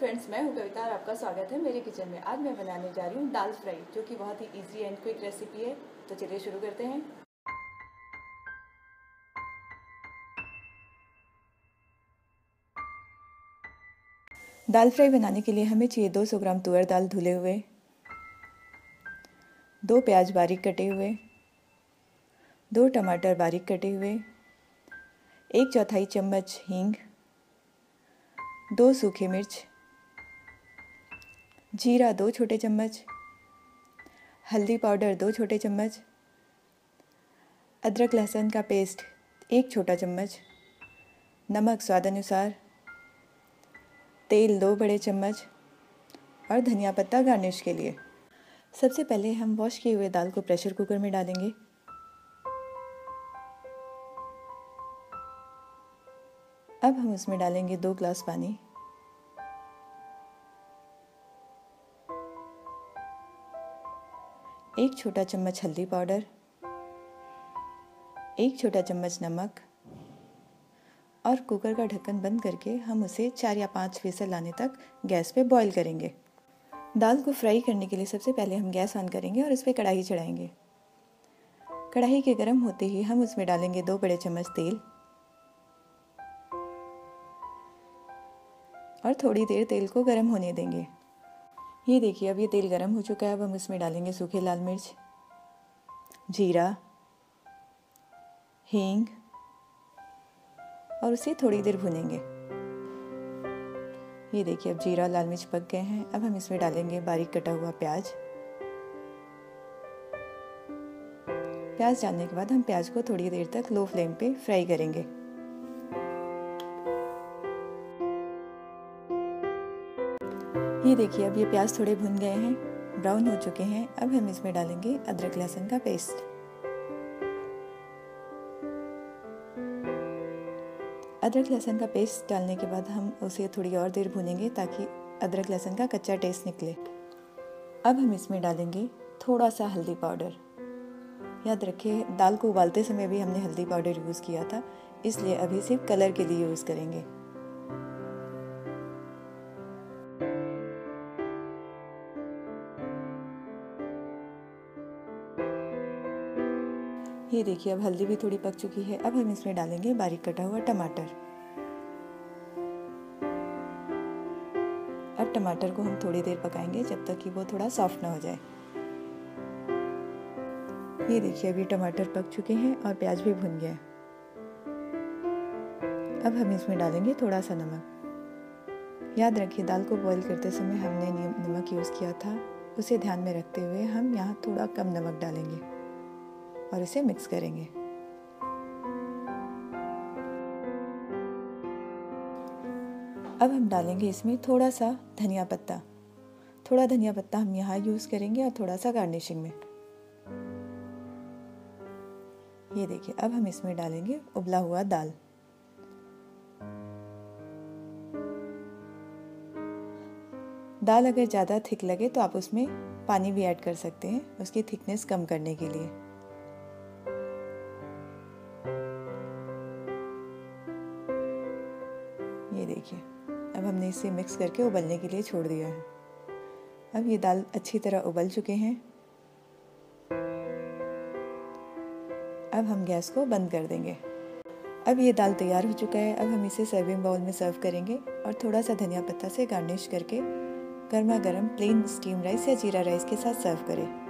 Friends मैं हूँ कविता और आपका स्वागत है मेरे किचन में। आज मैं बनाने जा रही हूँ दाल फ्राई, जो कि बहुत ही इजी एंड क्विक रेसिपी है। तो चलिए शुरू करते हैं। दाल फ्राई बनाने के लिए हमें चाहिए 200 ग्राम तुअर दाल धुले हुए, दो प्याज बारीक कटे हुए, दो टमाटर बारीक कटे हुए, एक चौथाई चम्मच हींग, दो सूखे मिर्च जीरा दो छोटे चम्मच, हल्दी पाउडर दो छोटे चम्मच, अदरक लहसुन का पेस्ट एक छोटा चम्मच, नमक स्वाद अनुसार, तेल दो बड़े चम्मच और धनिया पत्ता गार्निश के लिए। सबसे पहले हम वॉश किए हुए दाल को प्रेशर कुकर में डालेंगे। अब हम उसमें डालेंगे दो ग्लास पानी। एक छोटा चम्मच हल्दी पाउडर, एक छोटा चम्मच नमक और कुकर का ढक्कन बंद करके हम उसे चार या पाँच फ़ीसद लाने तक गैस पे बॉईल करेंगे। दाल को फ्राई करने के लिए सबसे पहले हम गैस ऑन करेंगे और इस पर कढ़ाई चढ़ाएँगे। कढ़ाई के गर्म होते ही हम उसमें डालेंगे दो बड़े चम्मच तेल और थोड़ी देर तेल को गर्म होने देंगे। ये देखिए, अब ये तेल गर्म हो चुका है, अब हम इसमें डालेंगे सूखे लाल मिर्च, जीरा, हींग, और उसे थोड़ी देर भुनेंगे। ये देखिए, अब जीरा, लाल मिर्च पक गए हैं। अब हम इसमें डालेंगे बारीक कटा हुआ प्याज। प्याज डालने के बाद हम प्याज को थोड़ी देर तक लो फ्लेम पे फ्राई करेंगे। ये देखिए, अब ये प्याज थोड़े भुन गए हैं, ब्राउन हो चुके हैं। अब हम इसमें डालेंगे अदरक, लहसुन का पेस्ट। अदरक, लहसुन का पेस्ट डालने के बाद हम उसे थोड़ी और देर भुनेंगे ताकि अदरक, लहसुन का कच्चा टेस्ट निकले। अब हम इसमें डालेंगे थोड़ा सा हल्दी पाउडर। याद रखिए, दाल को उबालते समय भी हमने हल्दी पाउडर यूज़ किया था, इसलिए अभी सिर्फ़ कलर के लिए यूज़ करेंगे। ये देखिए, अब हल्दी भी थोड़ी पक चुकी है। अब हम इसमें डालेंगे बारीक कटा हुआ टमाटर। अब टमाटर को हम थोड़ी देर पकाएँगे, जब तक कि वो थोड़ा सॉफ्ट ना हो जाए। ये देखिए, अभी टमाटर पक चुके हैं और प्याज भी भुन गया। अब हम इसमें डालेंगे थोड़ा सा नमक। याद रखिए, दाल को बॉईल करते समय हमने नमक यूज़ किया था। उसे ध्यान में रखते हुए हम यहाँ थोड़ा कम नमक डालेंगे। और इसे मिक्स करेंगे। अब हम डालेंगे इसमें थोड़ा सा धनिया पत्ता। थोड़ा धनिया पत्ता हम यहाँ यूज़ करेंगे और थोड़ा सा गार्निशिंग में। ये देखिए, अब हम इसमें डालेंगे उबला हुआ दाल। दाल अगर ज़्यादा थिक लगे तो आप उसमें पानी भी ऐड कर सकते हैं, उसकी थिकनेस कम करने के लिए। ये देखिए, अब हमने इसे मिक्स करके उबलने के लिए छोड़ दिया है। अब ये दाल अच्छी तरह उबल चुके हैं। अब हम गैस को बंद कर देंगे। अब ये दाल तैयार हो चुका है। अब हम इसे सर्विंग बाउल में सर्व करेंगे और थोड़ा सा धनिया पत्ता से गार्निश करके गर्मा गर्म प्लेन स्टीम राइस या जीरा राइस के साथ सर्व करें।